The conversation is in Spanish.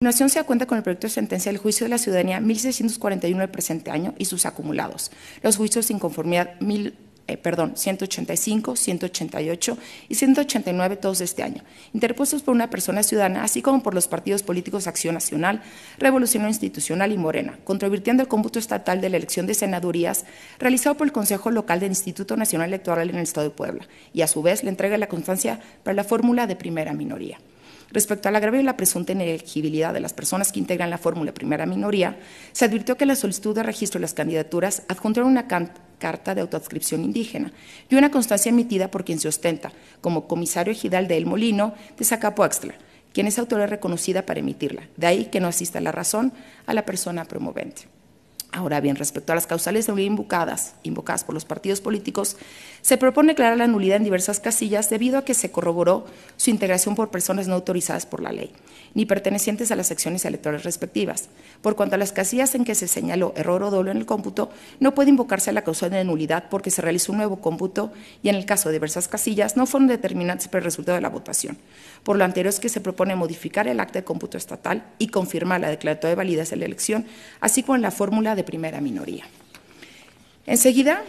continuación se da cuenta con el proyecto de sentencia del juicio de la ciudadanía 1641 del presente año y sus acumulados. Los juicios sin conformidad mil, eh, perdón, 185, 188 y 189 todos de este año, interpuestos por una persona ciudadana, así como por los partidos políticos Acción Nacional, Revolución Institucional y Morena, controvirtiendo el cómputo estatal de la elección de senadurías realizado por el Consejo Local del Instituto Nacional Electoral en el Estado de Puebla, y a su vez le entrega la constancia para la fórmula de primera minoría. Respecto al agravio y la presunta inelegibilidad de las personas que integran la fórmula primera minoría, se advirtió que la solicitud de registro de las candidaturas adjuntaron una carta de autoadscripción indígena y una constancia emitida por quien se ostenta como comisario ejidal de El Molino de Zacapoaxtla, quien es autoridad reconocida para emitirla. De ahí que no asista la razón a la persona promovente. Ahora bien, respecto a las causales de nulidad invocadas, invocadas por los partidos políticos, se propone aclarar la nulidad en diversas casillas debido a que se corroboró su integración por personas no autorizadas por la ley, ni pertenecientes a las secciones electorales respectivas. Por cuanto a las casillas en que se señaló error o dolo en el cómputo, no puede invocarse la causal de nulidad porque se realizó un nuevo cómputo y en el caso de diversas casillas no fueron determinantes para el resultado de la votación. Por lo anterior es que se propone modificar el acta de cómputo estatal y confirmar la declaratoria de validez de la elección, así como la fórmula de primera minoría. Enseguida